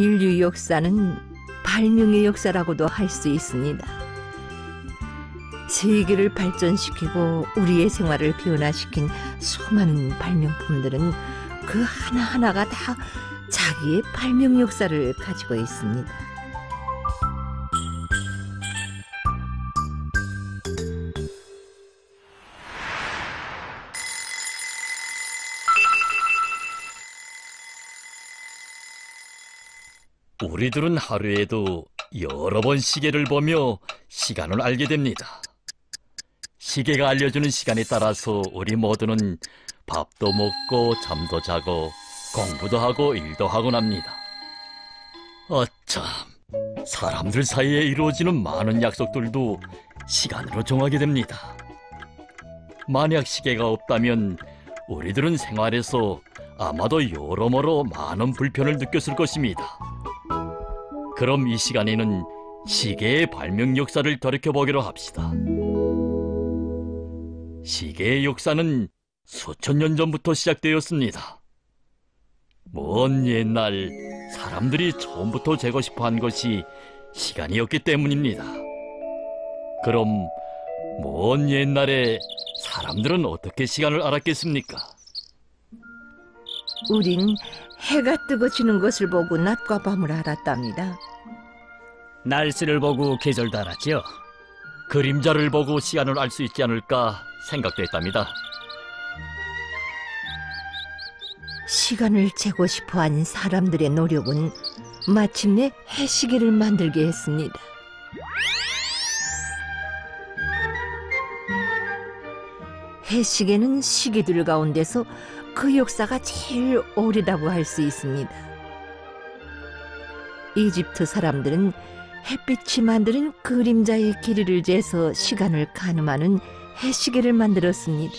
인류 역사는 발명의 역사라고도 할 수 있습니다. 세계를 발전시키고 우리의 생활을 변화시킨 수많은 발명품들은 그 하나하나가 다 자기의 발명 역사를 가지고 있습니다. 우리들은 하루에도 여러 번 시계를 보며 시간을 알게 됩니다. 시계가 알려주는 시간에 따라서 우리 모두는 밥도 먹고 잠도 자고 공부도 하고 일도 하곤 합니다. 어참, 사람들 사이에 이루어지는 많은 약속들도 시간으로 정하게 됩니다. 만약 시계가 없다면 우리들은 생활에서 아마도 여러모로 많은 불편을 느꼈을 것입니다. 그럼 이 시간에는 시계의 발명 역사를 돌이켜보기로 합시다. 시계의 역사는 수천 년 전부터 시작되었습니다. 먼 옛날 사람들이 처음부터 재고 싶어 한 것이 시간이었기 때문입니다. 그럼 먼 옛날에 사람들은 어떻게 시간을 알았겠습니까? 우린 해가 뜨고 지는 것을 보고 낮과 밤을 알았답니다. 날씨를 보고 계절도 알았지요. 그림자를 보고 시간을 알 수 있지 않을까 생각됐답니다. 시간을 재고 싶어 한 사람들의 노력은 마침내 해시계를 만들게 했습니다. 해시계는 시계들 가운데서 그 역사가 제일 오래다고 할 수 있습니다. 이집트 사람들은 햇빛이 만드는 그림자의 길이를 재서 시간을 가늠하는 해시계를 만들었습니다.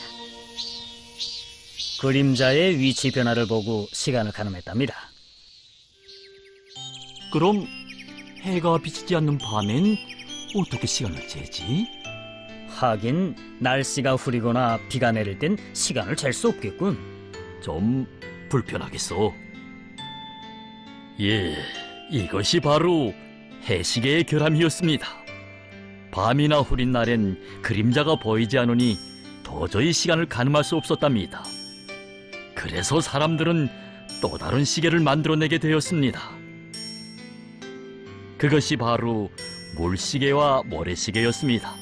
그림자의 위치 변화를 보고 시간을 가늠했답니다. 그럼 해가 비치지 않는 밤엔 어떻게 시간을 재지? 하긴 날씨가 흐리거나 비가 내릴 땐 시간을 잴 수 없겠군. 좀 불편하겠소. 예, 이것이 바로 해시계의 결함이었습니다. 밤이나 흐린 날엔 그림자가 보이지 않으니 도저히 시간을 가늠할 수 없었답니다. 그래서 사람들은 또 다른 시계를 만들어내게 되었습니다. 그것이 바로 물시계와 모래시계였습니다.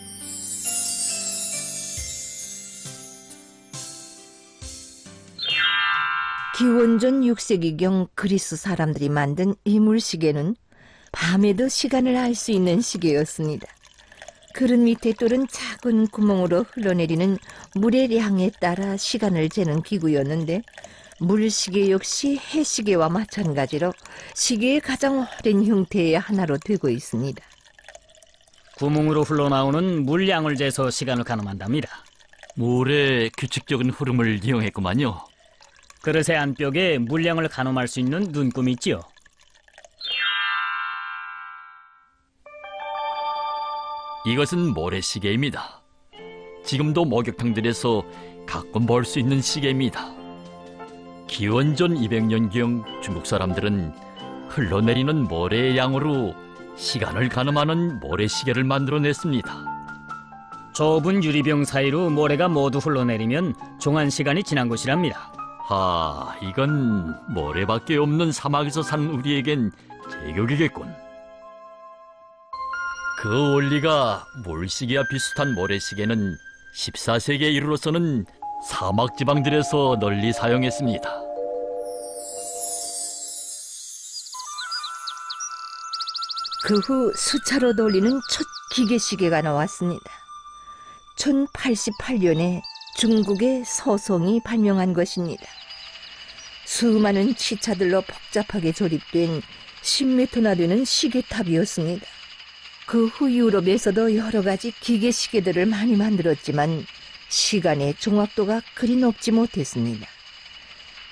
기원전 6세기경 그리스 사람들이 만든 이물시계는 밤에도 시간을 알 수 있는 시계였습니다. 그릇 밑에 뚫은 작은 구멍으로 흘러내리는 물의 양에 따라 시간을 재는 기구였는데 물시계 역시 해시계와 마찬가지로 시계의 가장 오랜 형태의 하나로 되고 있습니다. 구멍으로 흘러나오는 물량을 재서 시간을 가늠한답니다. 물의 규칙적인 흐름을 이용했구만요. 그릇의 안벽에 물량을 가늠할 수 있는 눈금이 있지요. 이것은 모래시계입니다. 지금도 목욕탕들에서 가끔 볼 수 있는 시계입니다. 기원전 200년경 중국 사람들은 흘러내리는 모래의 양으로 시간을 가늠하는 모래시계를 만들어냈습니다. 좁은 유리병 사이로 모래가 모두 흘러내리면 종한 시간이 지난 것이랍니다. 하, 이건 모래밖에 없는 사막에서 사는 우리에겐 제격이겠군. 그 원리가 물시계와 비슷한 모래시계는 14세기에 이르러서는 사막 지방들에서 널리 사용했습니다. 그 후 수차로 돌리는 첫 기계시계가 나왔습니다. 1088년에 중국의 서송이 발명한 것입니다. 수많은 치차들로 복잡하게 조립된 10m나 되는 시계탑이었습니다. 그 후 유럽에서도 여러 가지 기계 시계들을 많이 만들었지만 시간의 정확도가 그리 높지 못했습니다.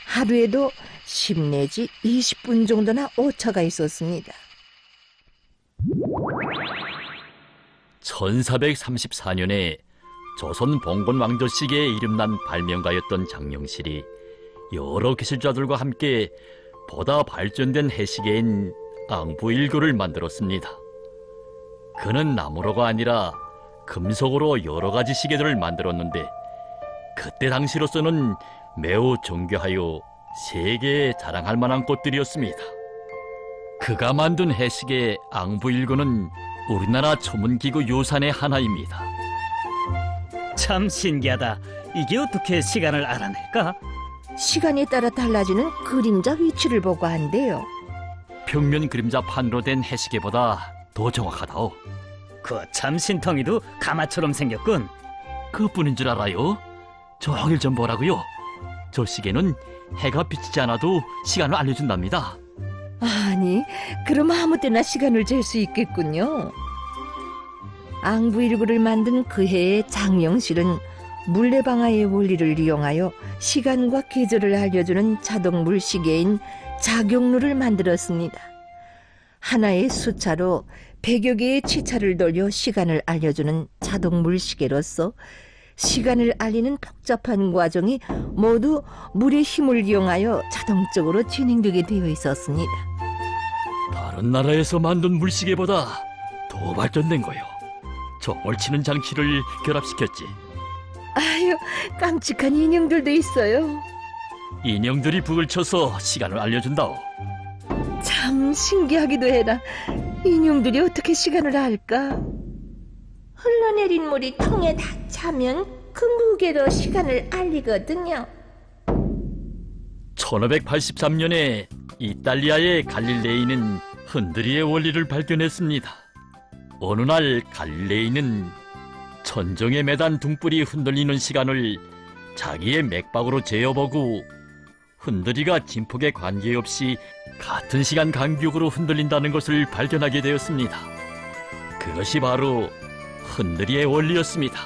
하루에도 10 내지 20분 정도나 오차가 있었습니다. 1434년에 조선 봉건 왕조 시계에 이름난 발명가였던 장영실이 여러 기술자들과 함께 보다 발전된 해시계인 앙부 일구를 만들었습니다. 그는 나무로가 아니라 금속으로 여러 가지 시계들을 만들었는데 그때 당시로서는 매우 정교하여 세계에 자랑할 만한 꽃들이었습니다. 그가 만든 해시계 앙부 일구는 우리나라 초문기구 유산의 하나입니다. 참 신기하다. 이게 어떻게 시간을 알아낼까? 시간에 따라 달라지는 그림자 위치를 보고 한대요. 평면 그림자 판으로 된 해시계보다 더 정확하다오. 그 참 신통이도 가마처럼 생겼군. 그뿐인 줄 알아요? 종일 좀 보라고요. 저 시계는 해가 비치지 않아도 시간을 알려준답니다. 아니, 그럼 아무 때나 시간을 잴 수 있겠군요. 앙부 일구를 만든 그 해의 장영실은 물레방아의 원리를 이용하여 시간과 계절을 알려주는 자동 물 시계인 작용루를 만들었습니다. 하나의 수차로 100여 개의 치차를 돌려 시간을 알려주는 자동 물 시계로서 시간을 알리는 복잡한 과정이 모두 물의 힘을 이용하여 자동적으로 진행되게 되어 있었습니다. 다른 나라에서 만든 물시계보다 더 발전된 거요. 정월 치는 장치를 결합시켰지. 아유, 깜찍한 인형들도 있어요. 인형들이 북을 쳐서 시간을 알려준다오. 참 신기하기도 해라. 인형들이 어떻게 시간을 알까? 흘러내린 물이 통에 다 차면 그 무게로 시간을 알리거든요. 1583년에 이탈리아의 갈릴레이는 흔들이의 원리를 발견했습니다. 어느 날 갈릴레이는 천정에 매단 둥불이 흔들리는 시간을 자기의 맥박으로 재어보고 흔들이가 진폭에 관계없이 같은 시간 간격으로 흔들린다는 것을 발견하게 되었습니다. 그것이 바로 흔들이의 원리였습니다.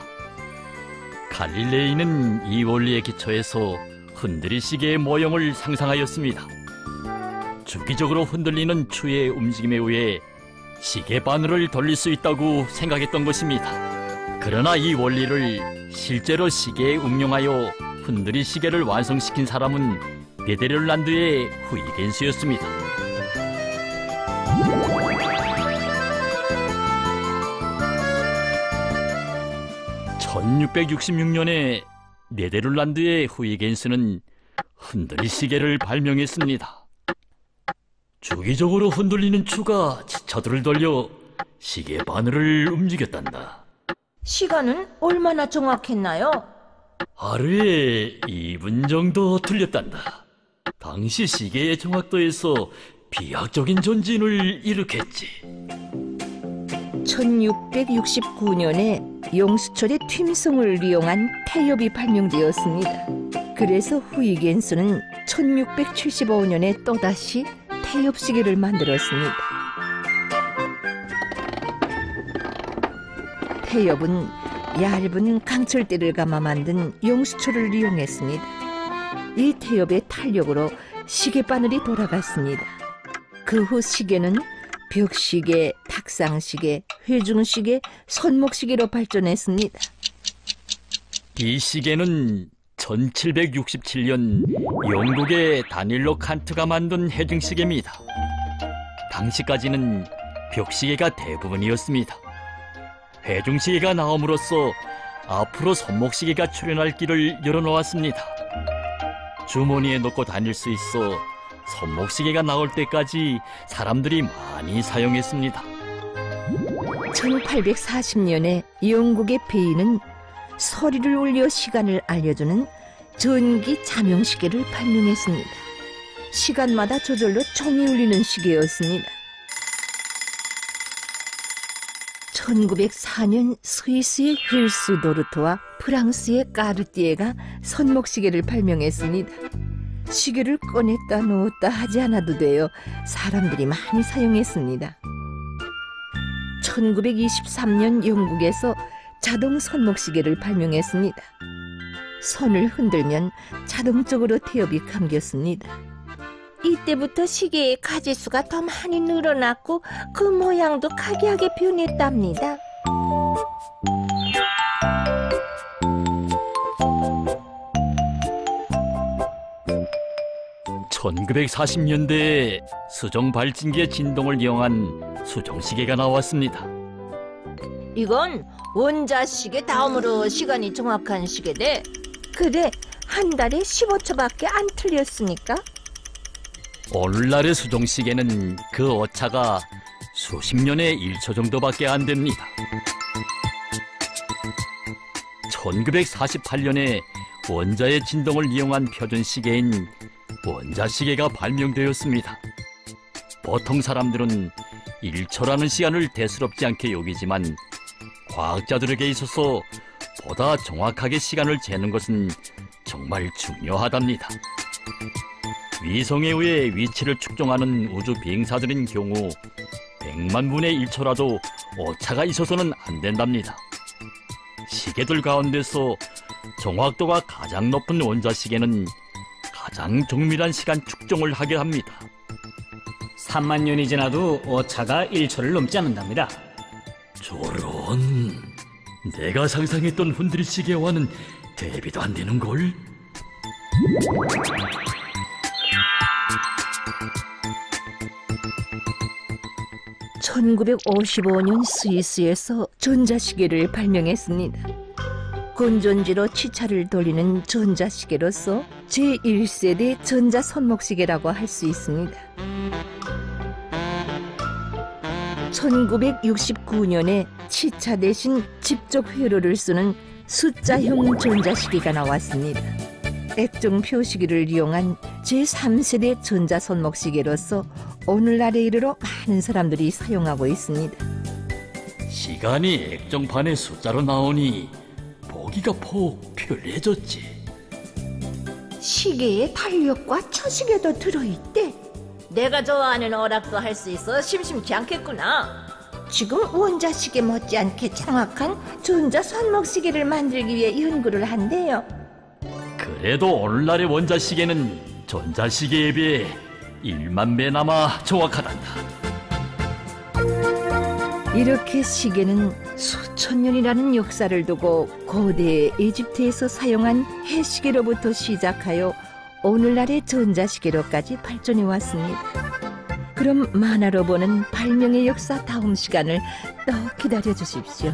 갈릴레이는 이 원리에 기초해서 흔들이 시계의 모형을 상상하였습니다. 주기적으로 흔들리는 추의 움직임에 의해 시계 바늘을 돌릴 수 있다고 생각했던 것입니다. 그러나 이 원리를 실제로 시계에 응용하여 흔들이 시계를 완성시킨 사람은 네데를란드의 후이겐스였습니다. (1666년에) 네데를란드의 후이겐스는 흔들이 시계를 발명했습니다. 주기적으로 흔들리는 추가 지차들을 돌려 시계 바늘을 움직였단다. 시간은 얼마나 정확했나요? 하루에 2분 정도 틀렸단다. 당시 시계의 정확도에서 비약적인 전진을 일으켰지. 1669년에 용수철의 튠성을 이용한 태엽이 발명되었습니다. 그래서 후이겐스는 1675년에 또다시 태엽 시계를 만들었습니다. 태엽은 얇은 강철대를 감아 만든 용수철을 이용했습니다. 이 태엽의 탄력으로 시계 바늘이 돌아갔습니다. 그 후 시계는 벽시계, 탁상시계, 회중시계, 손목시계로 발전했습니다. 이 시계는 1767년 영국의 다닐로 칸트가 만든 해중시계입니다. 당시까지는 벽시계가 대부분이었습니다. 해중시계가 나옴으로써 앞으로 손목시계가 출현할 길을 열어놓았습니다. 주머니에 넣고 다닐 수 있어 손목시계가 나올 때까지 사람들이 많이 사용했습니다. 1840년에 영국의 베이는 소리를 울려 시간을 알려주는 전기 자명시계를 발명했습니다. 시간마다 저절로 종이 울리는 시계였습니다. 1904년 스위스의 힐스 도르토와 프랑스의 까르띠에가 손목시계를 발명했습니다. 시계를 꺼냈다 놓았다 하지 않아도 돼요. 사람들이 많이 사용했습니다. 1923년 영국에서 자동 손목시계를 발명했습니다. 손을 흔들면 자동적으로 태엽이 감겼습니다. 이때부터 시계의 가지수가 더 많이 늘어났고 그 모양도 가게하게 변했답니다. 1940년대에 수정 발진기의 진동을 이용한 수정시계가 나왔습니다. 이건 원자시계 다음으로 시간이 정확한 시계대. 그래, 한 달에 15초밖에 안 틀렸으니까. 오늘날의 수정시계는 그 오차가 수십 년에 1초 정도밖에 안 됩니다. 1948년에 원자의 진동을 이용한 표준시계인 원자시계가 발명되었습니다. 보통 사람들은 1초라는 시간을 대수롭지 않게 여기지만 과학자들에게 있어서 보다 정확하게 시간을 재는 것은 정말 중요하답니다. 위성에 의해 위치를 측정하는 우주 비행사들인 경우 100만 분의 1초라도 오차가 있어서는 안 된답니다. 시계들 가운데서 정확도가 가장 높은 원자시계는 가장 정밀한 시간 측정을 하게 합니다. 3만 년이 지나도 오차가 1초를 넘지 않는답니다. 저런 내가 상상했던 훈드리 시계와는 대비도 안 되는 걸. (1955년) 스위스에서 전자시계를 발명했습니다. 건전지로 치차를 돌리는 전자시계로서 제1세대 전자손목시계라고 할 수 있습니다. 1969년에 치차 대신 직접 회로를 쓰는 숫자형 전자시계가 나왔습니다. 액정 표시기를 이용한 제3세대 전자손목시계로서 오늘날에 이르러 많은 사람들이 사용하고 있습니다. 시간이 액정판에 숫자로 나오니 보기가 폭 편리해졌지. 시계에 달력과 처시계도 들어있대. 내가 좋아하는 오락도 할 수 있어 심심치 않겠구나. 지금 원자시계 못지않게 정확한 전자 손목시계를 만들기 위해 연구를 한대요. 그래도 오늘날의 원자시계는 전자시계에 비해 1만 배나마 정확하단다. 이렇게 시계는 수천 년이라는 역사를 두고 고대 이집트에서 사용한 해시계로부터 시작하여 오늘날의 전자시계로까지 발전해 왔습니다. 그럼 만화로 보는 발명의 역사 다음 시간을 또 기다려 주십시오.